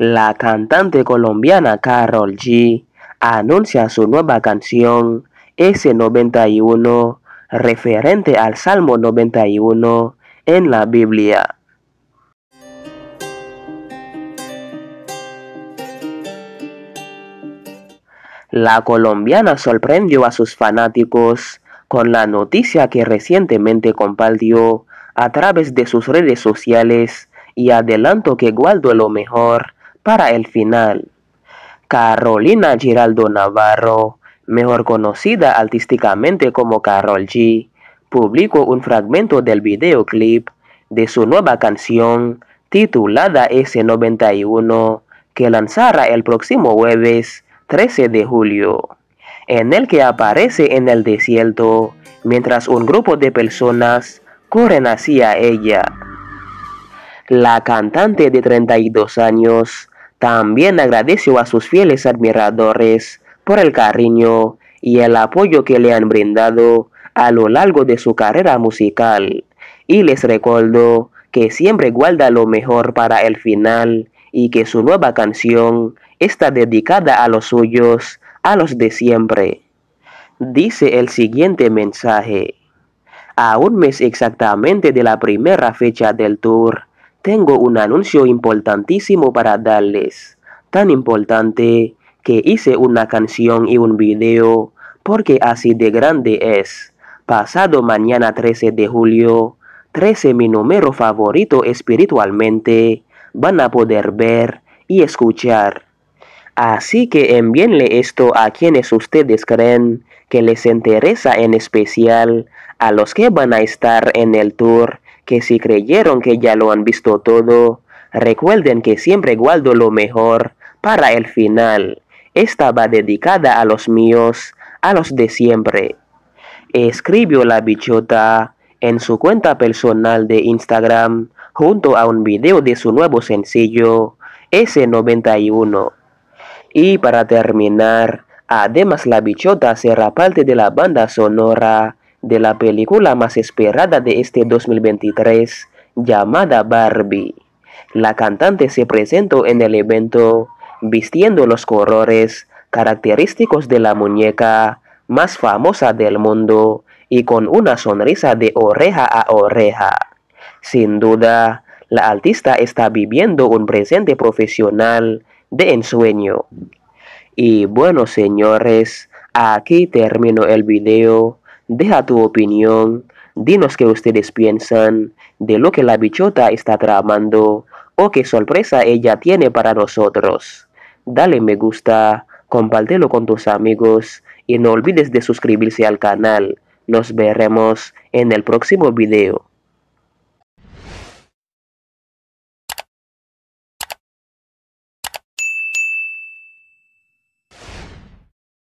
la cantante colombiana Carol G anuncia su nueva canción S91 referente al Salmo 91 en la Biblia. La colombiana sorprendió a sus fanáticos con la noticia que recientemente compartió a través de sus redes sociales y adelanto que guardo lo mejor para el final. Carolina Giraldo Navarro, mejor conocida artísticamente como Carol G, publicó un fragmento del videoclip de su nueva canción titulada S91 que lanzará el próximo jueves 13 de julio, en el que aparece en el desierto mientras un grupo de personas corren hacia ella. La cantante de 32 años también agradeció a sus fieles admiradores por el cariño y el apoyo que le han brindado a lo largo de su carrera musical y les recuerdo que siempre guarda lo mejor para el final y que su nueva canción está dedicada a los suyos, a los de siempre. Dice el siguiente mensaje. A un mes exactamente de la primera fecha del tour, tengo un anuncio importantísimo para darles. Tan importante que hice una canción y un video porque así de grande es. Pasado mañana 13 de julio, 13 mi número favorito espiritualmente, van a poder ver y escuchar. Así que envíenle esto a quienes ustedes creen que les interesa en especial, a los que van a estar en el tour que si creyeron que ya lo han visto todo, recuerden que siempre guardo lo mejor para el final. Esta va dedicada a los míos, a los de siempre. Escribió la bichota en su cuenta personal de Instagram junto a un video de su nuevo sencillo S91. Y para terminar, además la bichota será parte de la banda sonora de la película más esperada de este 2023, llamada Barbie. La cantante se presentó en el evento vistiendo los colores característicos de la muñeca más famosa del mundo y con una sonrisa de oreja a oreja. Sin duda, la artista está viviendo un presente profesional de ensueño. Y bueno, señores, aquí termino el video. Deja tu opinión, dinos qué ustedes piensan de lo que la bichota está tramando o qué sorpresa ella tiene para nosotros. Dale me gusta, compártelo con tus amigos y no olvides de suscribirse al canal. Nos veremos en el próximo video.